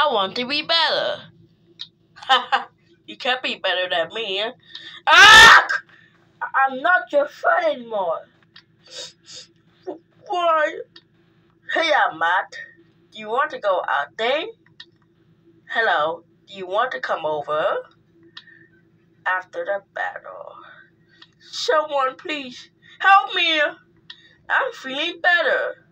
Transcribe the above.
I want to be better. you can't be better than me. Ah! I'm not your friend anymore. Why? Hey, Matt. Do you want to go out there? Hello. Do you want to come over? After the battle. Someone please help me. I'm feeling better.